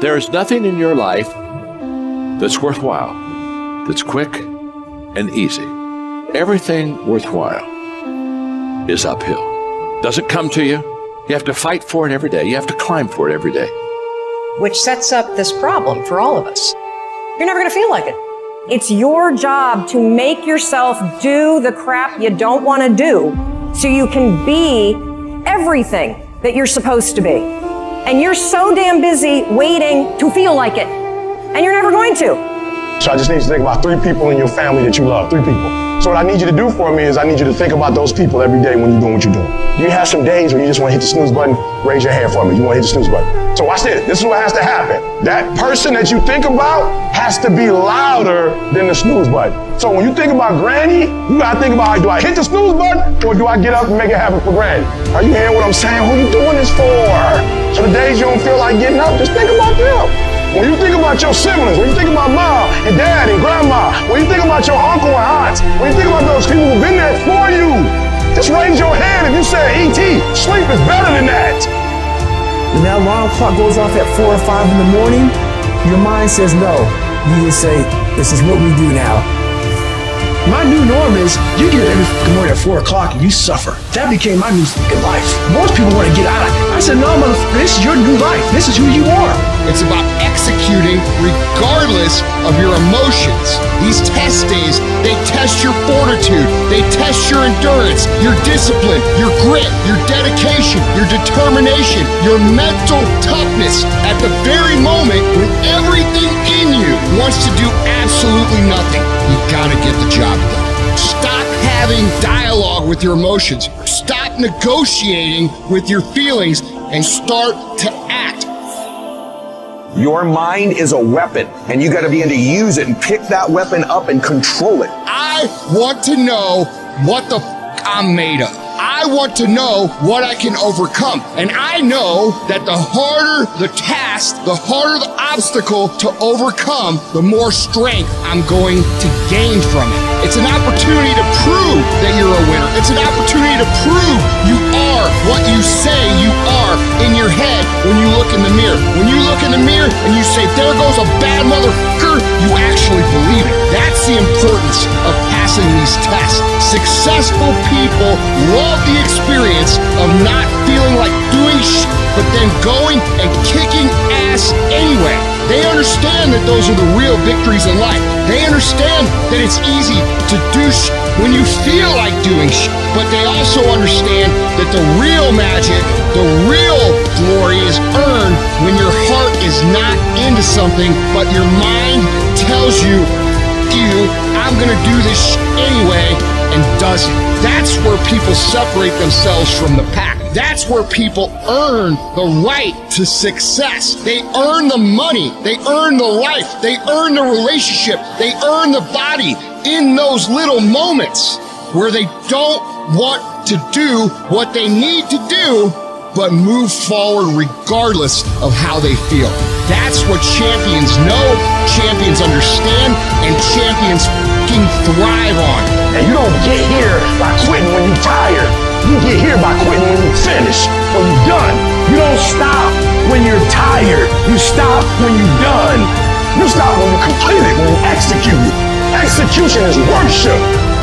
There is nothing in your life that's worthwhile, that's quick and easy. Everything worthwhile is uphill. Doesn't come to you. You have to fight for it every day. You have to climb for it every day. Which sets up this problem for all of us. You're never going to feel like it. It's your job to make yourself do the crap you don't want to do so you can be everything that you're supposed to be. And you're so damn busy waiting to feel like it. And you're never going to. So I just need you to think about three people in your family that you love. Three people. So what I need you to do for me is I need you to think about those people every day when you're doing what you're doing. Do you have some days where you just want to hit the snooze button? Raise your hand for me. You want to hit the snooze button. So watch this. This is what has to happen. That person that you think about has to be louder than the snooze button. So when you think about granny, you gotta think about do I hit the snooze button or do I get up and make it happen for granny? Are you hearing what I'm saying? Who you doing this for? So the days you don't feel like getting up, just think about them. When you think about your siblings, when you think about mom just raise your hand if you said, E.T., sleep is better than that. When that alarm clock goes off at 4 or 5 in the morning, your mind says no. You just say, this is what we do now. My new norm is you get up every morning at 4 o'clock and you suffer. That became my new fucking life. Most people want to get out of it. I said, no, motherfucker, this is your new life. This is who you are. It's about executing regardless of your emotions. These test days, they test your fortitude, they test your endurance, your discipline, your grit, your dedication, your determination, your mental toughness at the very moment when everything in you wants to do absolutely nothing. You gotta get the job done. Stop having dialogue with your emotions. Stop negotiating with your feelings and start to act. Your mind is a weapon, and you got to be able to use it and pick that weapon up and control it. I want to know what the f- I'm made of. I want to know what I can overcome. And I know that the harder the task, the harder the obstacle to overcome, the more strength I'm going to gain from it. It's an opportunity to prove that you're a winner. It's an opportunity to prove you are what you say you are in your head when you look in the mirror. When you in the mirror and you say, there goes a bad motherfucker, you actually believe it. That's the importance of passing these tests. Successful people love the experience of not feeling like doing shit, but then going and kicking ass anyway. They understand that those are the real victories in life. They understand that it's easy to do shit when you feel like doing shit, but they also understand that the real magic, the real glory is is not into something, but your mind tells you, you, I'm gonna do this anyway, and does it. That's where people separate themselves from the pack. That's where people earn the right to success. They earn the money. They earn the life. They earn the relationship. They earn the body in those little moments where they don't want to do what they need to do, but move forward regardless of how they feel. That's what champions know, champions understand, and champions thrive on. And you don't get here by quitting when you're tired. You get here by quitting when you finish, when you're done. You don't stop when you're tired. You stop when you're done. You stop when you complete it, when you execute it. Execution is worship.